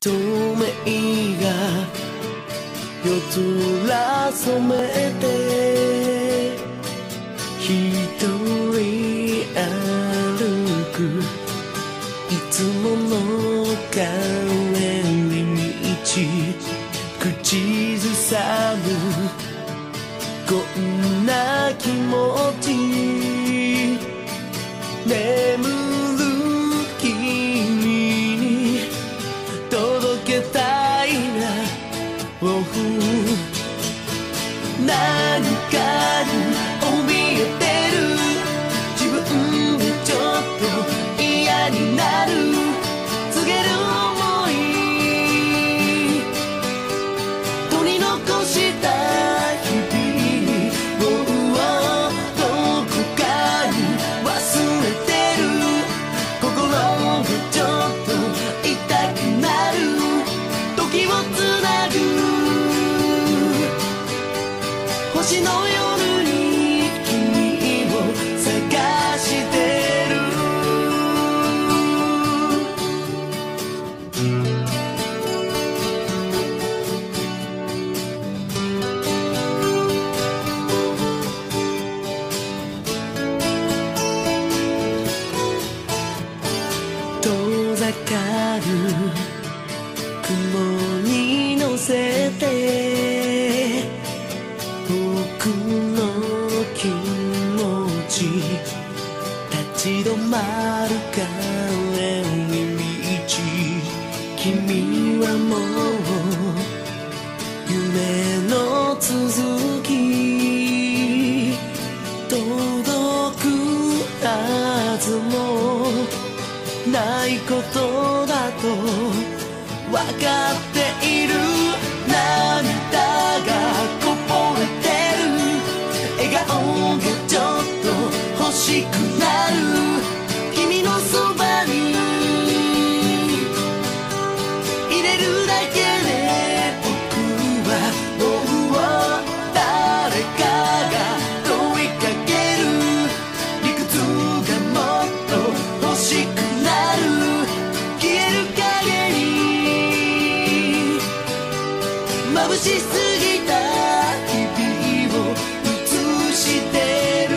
透明が夜空染めて一人歩くいつもの帰り道口ずさむこんな気持ち。遥かに満ち君はもう夢の続き届くはずもないことだと分かっているしすぎた日々を映してる。